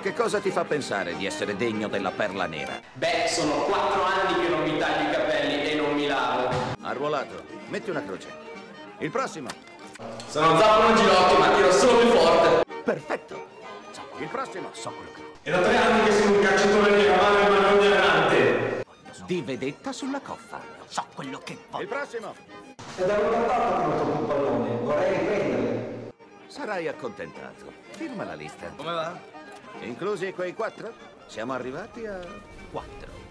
che cosa ti fa pensare di essere degno della perla nera? Beh, sono quattro anni che non mi taglio i capelli e non mi lavo. Arruolato, metti una croce. Il prossimo. Sono Zappano Girotti, ma tiro solo più forte. Perfetto. Il prossimo. So quello che È da tre anni che sono un calciatore di cavallo ma non ignorante. Di vedetta sulla coffa. So quello che Il voglio. prossimo. Ed avevo cantato che non tocco un pallone, vorrei riprendere. Sarai accontentato. Firma la lista. Come va? Inclusi quei quattro? Siamo arrivati a Quattro.